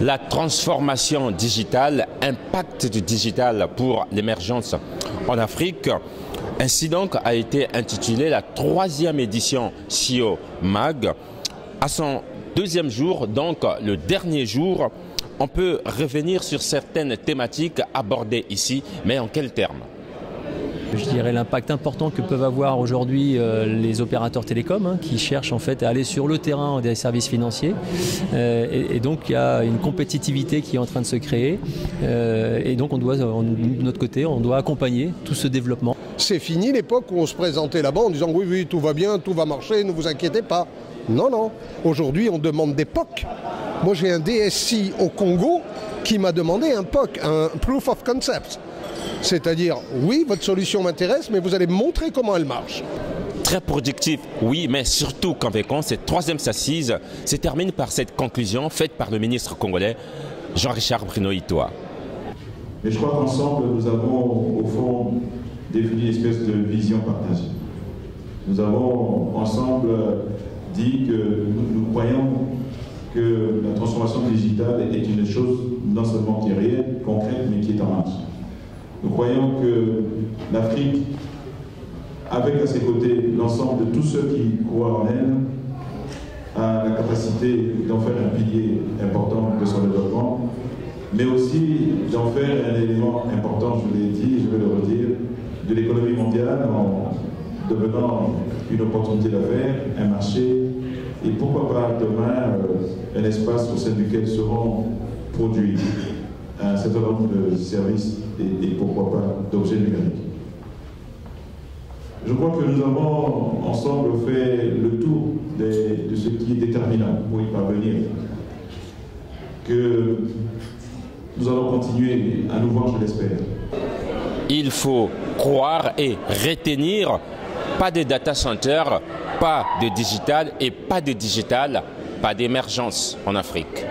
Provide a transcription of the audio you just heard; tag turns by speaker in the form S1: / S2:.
S1: La transformation digitale, impact du digital pour l'émergence en Afrique. Ainsi donc a été intitulée la troisième édition CIO MAG. À son deuxième jour, donc le dernier jour, on peut revenir sur certaines thématiques abordées ici, mais en quels termes?
S2: Je dirais l'impact important que peuvent avoir aujourd'hui euh, les opérateurs télécoms hein, qui cherchent en fait à aller sur le terrain des services financiers. Euh, et, donc il y a une compétitivité qui est en train de se créer. Euh, et donc on doit, de notre côté, on doit accompagner tout ce développement.
S3: C'est fini l'époque où on se présentait là-bas en disant oui, oui, tout va bien, tout va marcher, ne vous inquiétez pas. Non, non. Aujourd'hui, on demande des POC. Moi, j'ai un DSI au Congo qui m'a demandé un POC, un Proof of Concept. C'est-à-dire, oui, votre solution m'intéresse, mais vous allez montrer comment elle marche.
S1: Très productif, oui, mais surtout convaincant, cette troisième assise se termine par cette conclusion faite par le ministre congolais Jean-Richard Bruno Itoa.
S4: Mais je crois qu'ensemble, nous avons au fond défini une espèce de vision partagée. Nous avons ensemble dit que nous, nous croyons que la transformation digitale est une chose non seulement qui est réelle, concrète, mais qui est en marche. Nous croyons que l'Afrique, avec à ses côtés l'ensemble de tous ceux qui croient en elle, a la capacité d'en faire un pilier important de son développement, mais aussi d'en faire un élément important, je l'ai dit, je vais le redire, de l'économie mondiale en devenant une opportunité d'affaires, un marché, et pourquoi pas demain euh, un espace au sein duquel seront produits un certain nombre de services et, pourquoi pas d'objets numériques. Je crois que nous avons ensemble fait le tour de ce qui est déterminant pour y parvenir. Que nous allons continuer à nous voir, je l'espère.
S1: Il faut croire et retenir pas de data center, pas de digital et pas de digital, pas d'émergence en Afrique.